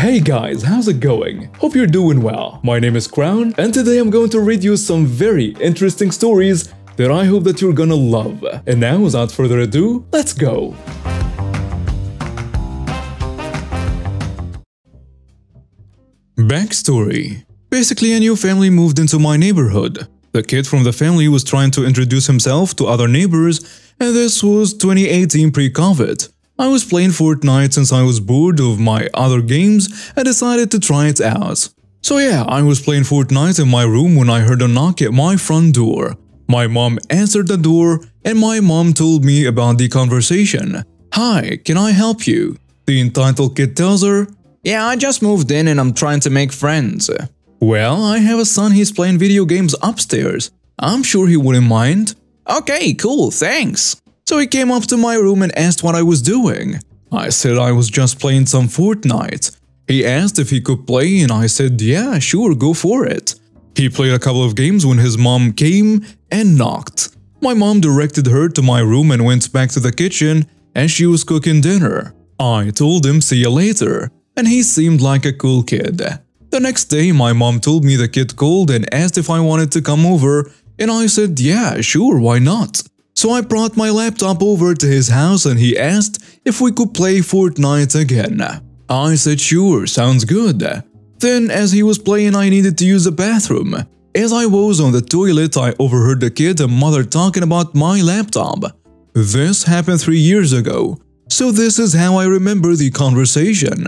Hey guys, how's it going? Hope you're doing well. My name is Krown, and today I'm going to read you some very interesting stories that I hope that you're gonna love. And now, without further ado, let's go! Backstory Basically, a new family moved into my neighborhood. The kid from the family was trying to introduce himself to other neighbors, and this was 2018 pre-COVID. I was playing Fortnite since I was bored of my other games and decided to try it out. So yeah, I was playing Fortnite in my room when I heard a knock at my front door. My mom answered the door and my mom told me about the conversation. Hi, can I help you? The entitled kid tells her, Yeah, I just moved in and I'm trying to make friends. Well, I have a son he's playing video games upstairs. I'm sure he wouldn't mind. Okay, cool, thanks. So he came up to my room and asked what I was doing. I said I was just playing some Fortnite. He asked if he could play and I said yeah, sure, go for it. He played a couple of games when his mom came and knocked. My mom directed her to my room and went back to the kitchen as she was cooking dinner. I told him see you later, and he seemed like a cool kid. The next day, my mom told me the kid called and asked if I wanted to come over, and I said yeah, sure, why not? So I brought my laptop over to his house and he asked if we could play Fortnite again. I said sure, sounds good. Then as he was playing I needed to use the bathroom. As I was on the toilet I overheard the kid and mother talking about my laptop. This happened 3 years ago, so this is how I remember the conversation.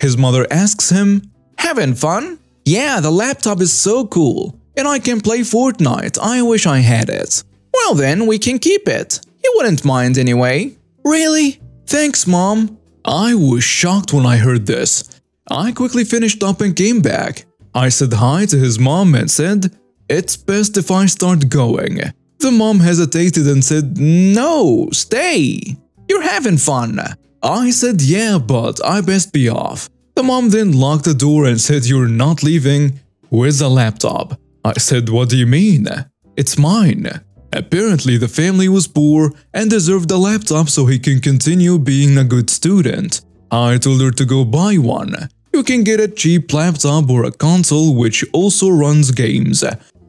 His mother asks him, Having fun? Yeah, the laptop is so cool. And I can play Fortnite, I wish I had it. Well then, we can keep it. You wouldn't mind anyway. Really? Thanks, Mom. I was shocked when I heard this. I quickly finished up and came back. I said hi to his mom and said, It's best if I start going. The mom hesitated and said, No, stay. You're having fun. I said, Yeah, but I best be off. The mom then locked the door and said, You're not leaving. Where's the laptop? I said, What do you mean? It's mine. Apparently, the family was poor and deserved a laptop so he can continue being a good student. I told her to go buy one. You can get a cheap laptop or a console which also runs games.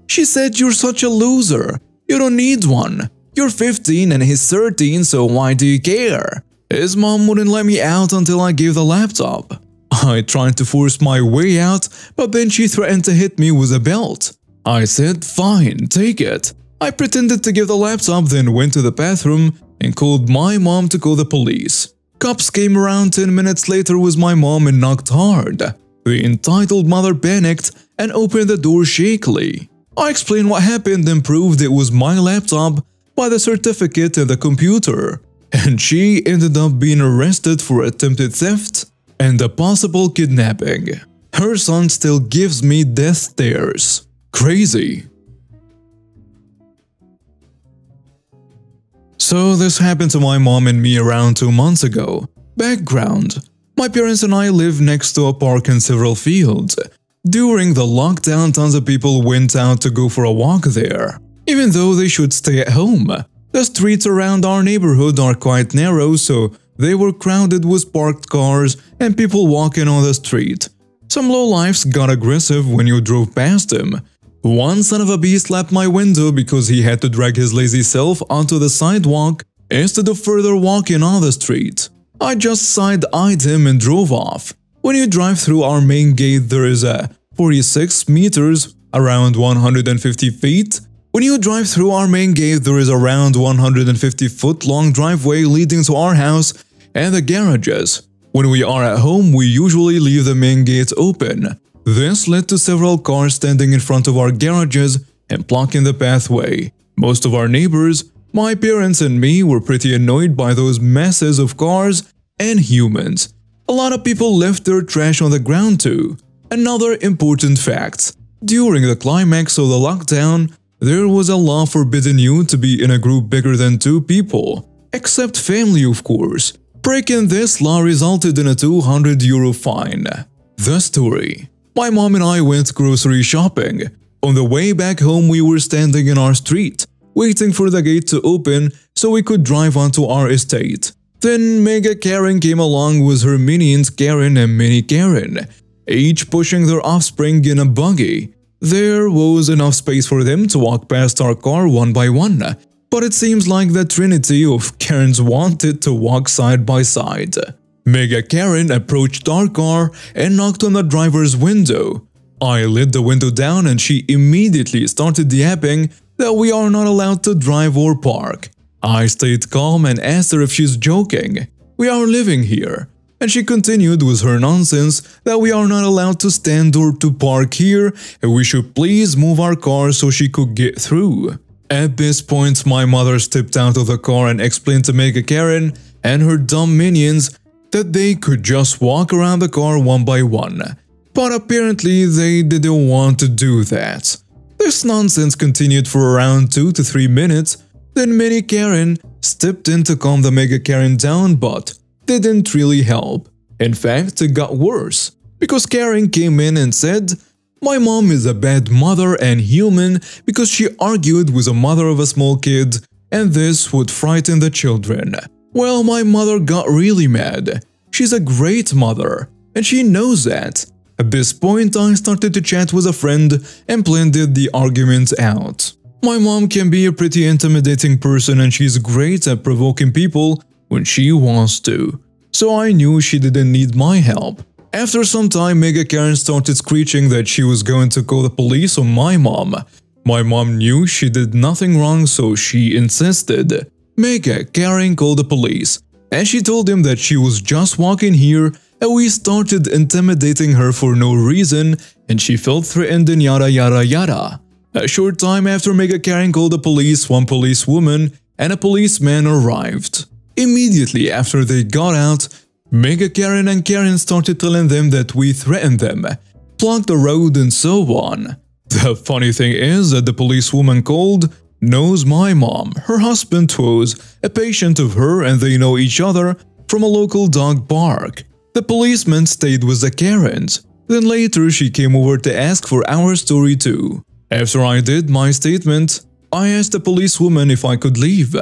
She said you're such a loser. You don't need one. You're 15 and he's 13 so why do you care? His mom wouldn't let me out until I gave the laptop. I tried to force my way out but then she threatened to hit me with a belt. I said fine, take it. I pretended to give the laptop then went to the bathroom and called my mom to call the police. Cops came around 10 minutes later with my mom and knocked hard. The entitled mother panicked and opened the door shakily. I explained what happened and proved it was my laptop by the certificate and the computer. And she ended up being arrested for attempted theft and a possible kidnapping. Her son still gives me death stares. Crazy. So this happened to my mom and me around 2 months ago. Background My parents and I live next to a park and several fields. During the lockdown tons of people went out to go for a walk there, even though they should stay at home. The streets around our neighborhood are quite narrow so they were crowded with parked cars and people walking on the street. Some lowlifes got aggressive when you drove past them, one son of a bee slapped my window because he had to drag his lazy self onto the sidewalk instead of further walking on the street. I just side-eyed him and drove off. When you drive through our main gate there is a 46 meters, around 150 feet. When you drive through our main gate there is around 150 foot long driveway leading to our house and the garages. When we are at home we usually leave the main gate open. This led to several cars standing in front of our garages and blocking the pathway. Most of our neighbors, my parents and me were pretty annoyed by those masses of cars and humans. A lot of people left their trash on the ground too. Another important fact. During the climax of the lockdown, there was a law forbidding you to be in a group bigger than two people, except family of course. Breaking this law resulted in a 200 euro fine. The story my mom and I went grocery shopping. On the way back home we were standing in our street, waiting for the gate to open so we could drive onto our estate. Then Mega Karen came along with her minions Karen and Mini Karen, each pushing their offspring in a buggy. There was enough space for them to walk past our car one by one, but it seems like the trinity of Karens wanted to walk side by side. Mega Karen approached our car and knocked on the driver's window. I lit the window down and she immediately started yapping that we are not allowed to drive or park. I stayed calm and asked her if she's joking. We are living here. And she continued with her nonsense that we are not allowed to stand or to park here and we should please move our car so she could get through. At this point, my mother stepped out of the car and explained to Mega Karen and her dumb minions that they could just walk around the car one by one. But apparently they didn't want to do that. This nonsense continued for around 2 to 3 minutes, then Mini Karen stepped in to calm the Mega Karen down but didn't really help. In fact, it got worse, because Karen came in and said, My mom is a bad mother and human because she argued with the mother of a small kid and this would frighten the children. Well, my mother got really mad. She's a great mother, and she knows that. At this point, I started to chat with a friend and planned the argument out. My mom can be a pretty intimidating person and she's great at provoking people when she wants to. So I knew she didn't need my help. After some time, Mega Karen started screeching that she was going to call the police on my mom. My mom knew she did nothing wrong so she insisted. Mega Karen called the police, and she told him that she was just walking here and we started intimidating her for no reason and she felt threatened and yada yada yada. A short time after Mega Karen called the police, one policewoman and a policeman arrived. Immediately after they got out, Mega Karen and Karen started telling them that we threatened them, blocked the road and so on. The funny thing is that the policewoman called knows my mom. Her husband was a patient of her and they know each other from a local dog park. The policeman stayed with the Karens. Then later she came over to ask for our story too. After I did my statement, I asked the policewoman if I could leave.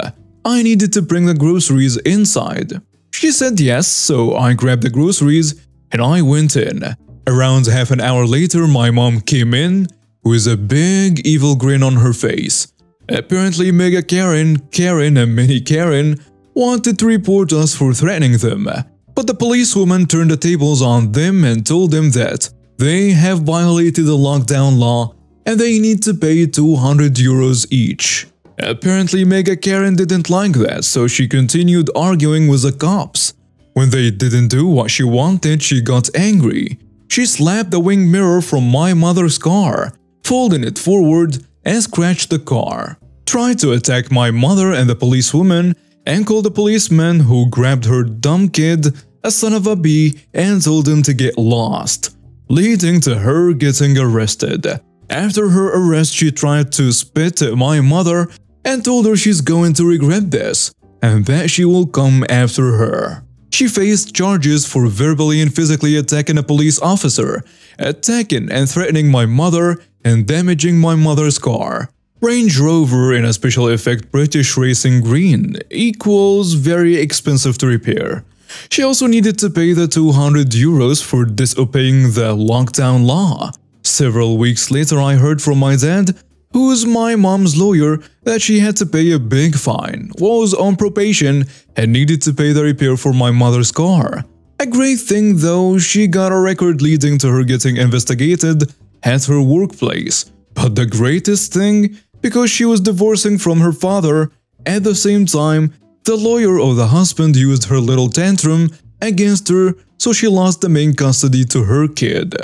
I needed to bring the groceries inside. She said yes, so I grabbed the groceries and I went in. Around half an hour later, my mom came in with a big evil grin on her face. Apparently Mega Karen, Karen and Mini Karen wanted to report us for threatening them, but the policewoman turned the tables on them and told them that they have violated the lockdown law and they need to pay 200 euros each. Apparently Mega Karen didn't like that, so she continued arguing with the cops. When they didn't do what she wanted, she got angry. She slapped the wing mirror from my mother's car, folding it forward and scratched the car. Tried to attack my mother and the policewoman and called the policeman who grabbed her dumb kid a son of a bee and told him to get lost, leading to her getting arrested. After her arrest, she tried to spit at my mother and told her she's going to regret this and that she will come after her. She faced charges for verbally and physically attacking a police officer, attacking and threatening my mother, and damaging my mother's car. Range Rover in a special effect British Racing Green equals very expensive to repair. She also needed to pay the 200 euros for disobeying the lockdown law. Several weeks later I heard from my dad, who's my mom's lawyer, that she had to pay a big fine, was on probation, and needed to pay the repair for my mother's car. A great thing though, she got a record leading to her getting investigated at her workplace. But the greatest thing, because she was divorcing from her father, at the same time, the lawyer of the husband used her little tantrum against her so she lost the main custody to her kid.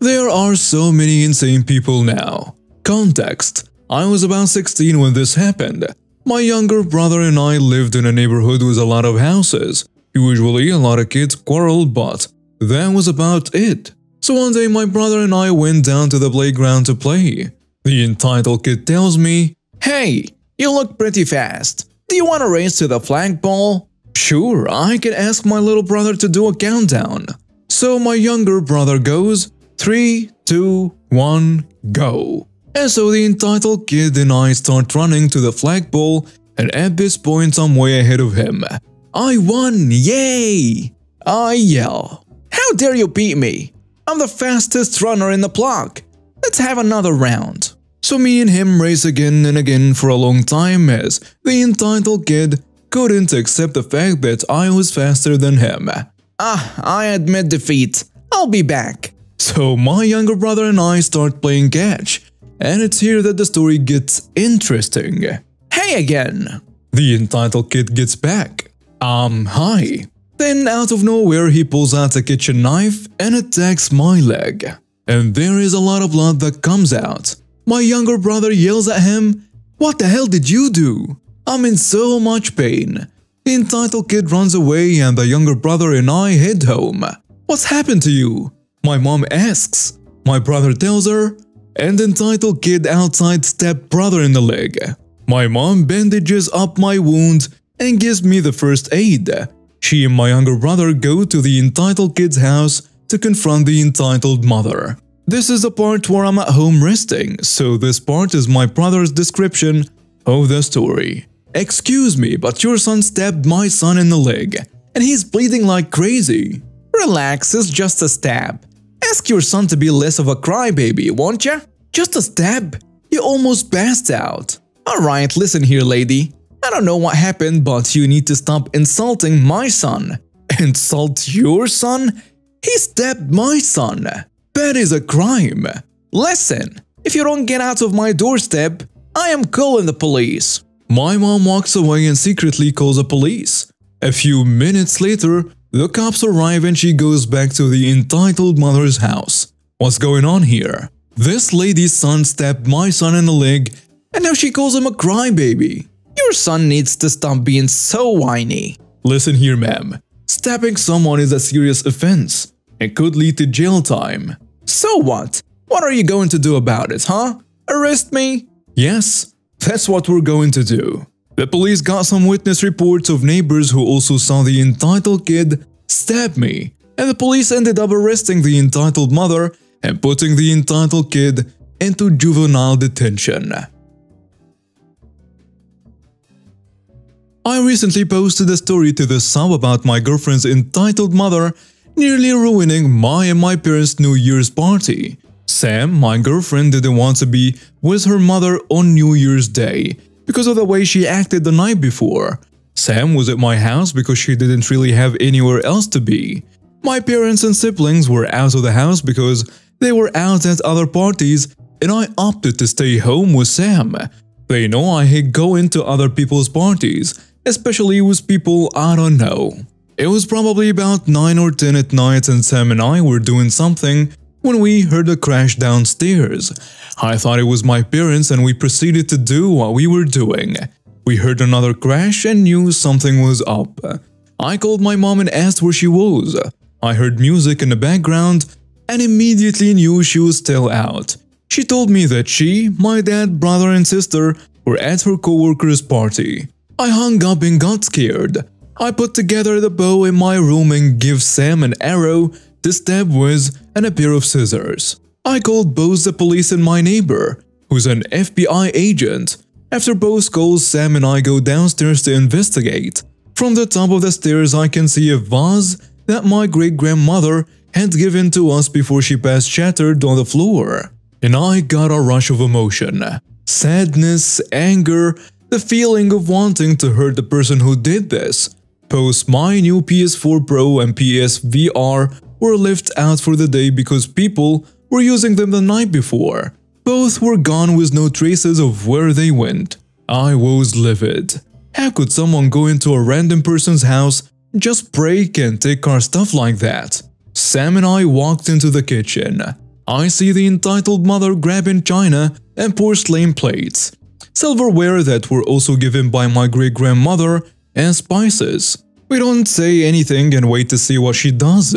There are so many insane people now. Context I was about 16 when this happened. My younger brother and I lived in a neighborhood with a lot of houses. Usually, a lot of kids quarreled, but that was about it. So one day, my brother and I went down to the playground to play. The entitled kid tells me, Hey, you look pretty fast. Do you want to race to the flagpole? Sure, I can ask my little brother to do a countdown. So my younger brother goes, Three, two, one, go. And so the entitled kid and I start running to the flagpole and at this point I'm way ahead of him. I won! Yay! I yell. How dare you beat me? I'm the fastest runner in the block. Let's have another round. So me and him race again and again for a long time as the entitled kid couldn't accept the fact that I was faster than him. Ah, I admit defeat. I'll be back. So my younger brother and I start playing catch, and it's here that the story gets interesting. Hey again! The entitled kid gets back. Um, hi. Then out of nowhere he pulls out a kitchen knife and attacks my leg. And there is a lot of blood that comes out. My younger brother yells at him, What the hell did you do? I'm in so much pain. The entitled kid runs away and the younger brother and I head home. What's happened to you? My mom asks. My brother tells her, and entitled kid outside stabbed brother in the leg. My mom bandages up my wound and gives me the first aid. She and my younger brother go to the entitled kid's house to confront the entitled mother. This is the part where I'm at home resting, so this part is my brother's description of the story. Excuse me, but your son stabbed my son in the leg, and he's bleeding like crazy. Relax, it's just a stab. Ask your son to be less of a crybaby, won't ya? Just a stab? You almost passed out. Alright, listen here, lady. I don't know what happened, but you need to stop insulting my son. Insult your son? He stabbed my son. That is a crime. Listen, if you don't get out of my doorstep, I am calling the police. My mom walks away and secretly calls the police. A few minutes later, the cops arrive and she goes back to the entitled mother's house. What's going on here? This lady's son stabbed my son in the leg and now she calls him a crybaby. Your son needs to stop being so whiny. Listen here, ma'am. Stabbing someone is a serious offense. It could lead to jail time. So what? What are you going to do about it, huh? Arrest me? Yes, that's what we're going to do. The police got some witness reports of neighbors who also saw the entitled kid stab me, and the police ended up arresting the entitled mother and putting the entitled kid into juvenile detention. I recently posted a story to the sub about my girlfriend's entitled mother nearly ruining my and my parents' New Year's party. Sam, my girlfriend, didn't want to be with her mother on New Year's Day because of the way she acted the night before. Sam was at my house because she didn't really have anywhere else to be. My parents and siblings were out of the house because they were out at other parties and I opted to stay home with Sam. They know I hate going to other people's parties, especially with people I don't know. It was probably about 9 or 10 at night and Sam and I were doing something when we heard a crash downstairs. I thought it was my parents and we proceeded to do what we were doing. We heard another crash and knew something was up. I called my mom and asked where she was. I heard music in the background and immediately knew she was still out. She told me that she, my dad, brother and sister were at her coworker's party. I hung up and got scared. I put together the bow in my room and give Sam an arrow to stab with and a pair of scissors. I called both the police and my neighbor, who's an FBI agent. After both calls, Sam and I go downstairs to investigate. From the top of the stairs I can see a vase that my great-grandmother had given to us before she passed shattered on the floor. And I got a rush of emotion. Sadness, anger, the feeling of wanting to hurt the person who did this. Post my new PS4 Pro and PSVR were left out for the day because people were using them the night before. Both were gone with no traces of where they went. I was livid. How could someone go into a random person's house, just break and take our stuff like that? Sam and I walked into the kitchen. I see the entitled mother grabbing china and porcelain plates, silverware that were also given by my great-grandmother, and spices. We don't say anything and wait to see what she does.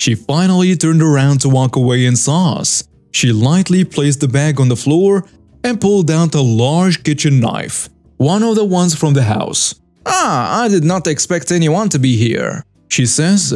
She finally turned around to walk away and saw us. She lightly placed the bag on the floor and pulled out a large kitchen knife, one of the ones from the house. Ah, I did not expect anyone to be here, she says.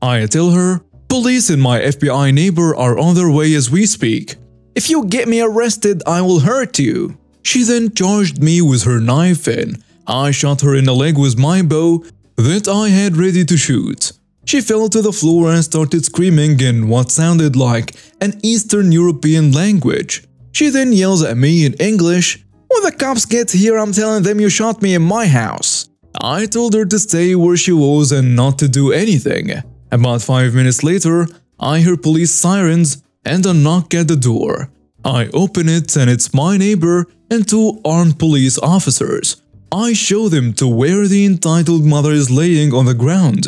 I tell her, police and my FBI neighbor are on their way as we speak. If you get me arrested, I will hurt you. She then charged me with her knife and I shot her in the leg with my bow that I had ready to shoot. She fell to the floor and started screaming in what sounded like an Eastern European language. She then yells at me in English, When the cops get here, I'm telling them you shot me in my house. I told her to stay where she was and not to do anything. About 5 minutes later, I hear police sirens and a knock at the door. I open it and it's my neighbor and two armed police officers. I show them to where the entitled mother is laying on the ground,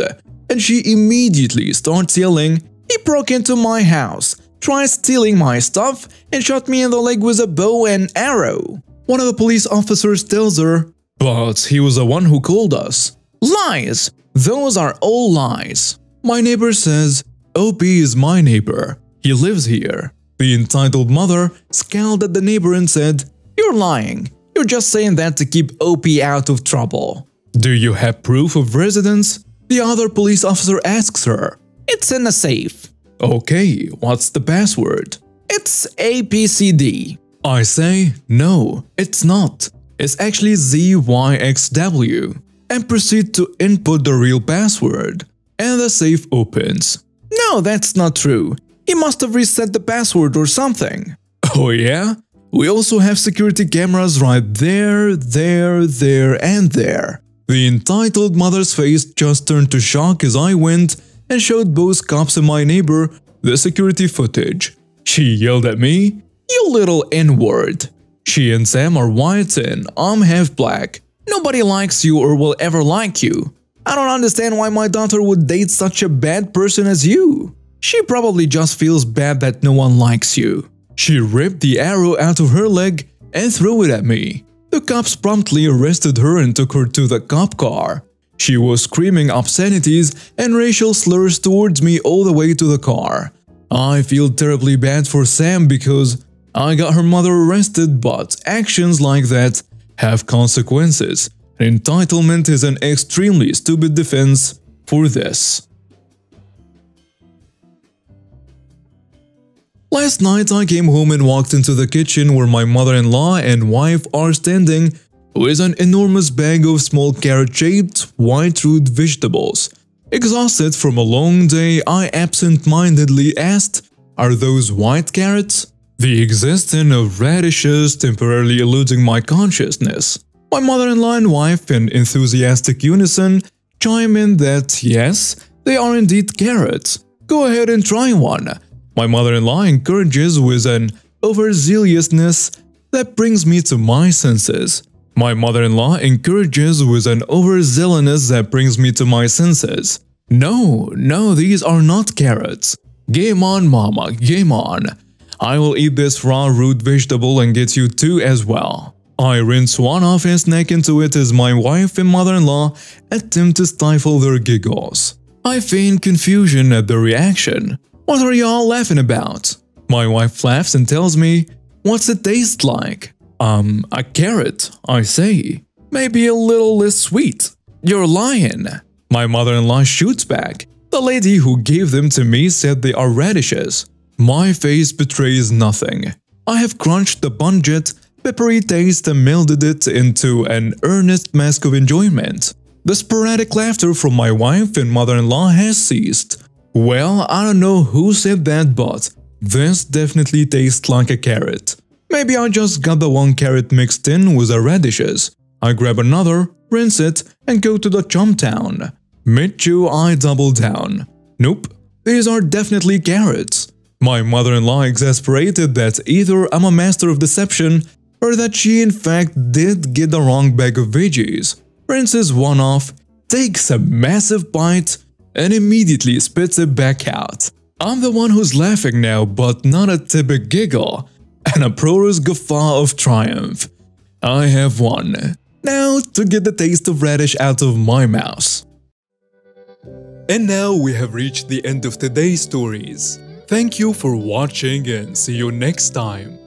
and she immediately starts yelling, He broke into my house, tried stealing my stuff, and shot me in the leg with a bow and arrow. One of the police officers tells her, But he was the one who called us. Lies! Those are all lies. My neighbor says, OP is my neighbor. He lives here. The entitled mother scowled at the neighbor and said, You're lying. You're just saying that to keep OP out of trouble. Do you have proof of residence? The other police officer asks her. It's in a safe. Okay, what's the password? It's APCD. I say, no, it's not. It's actually ZYXW. And proceed to input the real password. And the safe opens. No, that's not true. He must have reset the password or something. Oh yeah? We also have security cameras right there, there, there and there. The entitled mother's face just turned to shock as I went and showed both cops and my neighbor the security footage. She yelled at me, You little N-word. She and Sam are white and I'm half black. Nobody likes you or will ever like you. I don't understand why my daughter would date such a bad person as you. She probably just feels bad that no one likes you. She ripped the arrow out of her leg and threw it at me. The cops promptly arrested her and took her to the cop car. She was screaming obscenities and racial slurs towards me all the way to the car. I feel terribly bad for Sam because I got her mother arrested, but actions like that have consequences. Entitlement is an extremely stupid defense for this. Last night I came home and walked into the kitchen where my mother-in-law and wife are standing with an enormous bag of small carrot-shaped, white-root vegetables. Exhausted from a long day, I absent-mindedly asked, are those white carrots? The existence of radishes temporarily eluding my consciousness. My mother-in-law and wife in enthusiastic unison chime in that yes, they are indeed carrots. Go ahead and try one. My mother-in-law encourages with an overzealousness that brings me to my senses. My mother-in-law encourages with an overzealousness that brings me to my senses. No, no, these are not carrots. Game on, mama, game on. I will eat this raw root vegetable and get you two as well. I rinse one off and snack into it as my wife and mother-in-law attempt to stifle their giggles. I feign confusion at the reaction. What are y'all laughing about? My wife laughs and tells me, What's it taste like? Um, a carrot, I say. Maybe a little less sweet. You're lying. My mother-in-law shoots back. The lady who gave them to me said they are radishes. My face betrays nothing. I have crunched the pungent, peppery taste and melded it into an earnest mask of enjoyment. The sporadic laughter from my wife and mother-in-law has ceased. Well, I don't know who said that, but this definitely tastes like a carrot. Maybe I just got the one carrot mixed in with the radishes. I grab another, rinse it, and go to the chum town. Mid-chew, I double down. Nope, these are definitely carrots. My mother-in-law exasperated that either I'm a master of deception or that she in fact did get the wrong bag of veggies. Rinses one off, takes a massive bite, and immediately spits it back out. I'm the one who's laughing now, but not a typical giggle, an uproarious guffaw of triumph. I have won. Now to get the taste of radish out of my mouth. And now we have reached the end of today's stories. Thank you for watching and see you next time.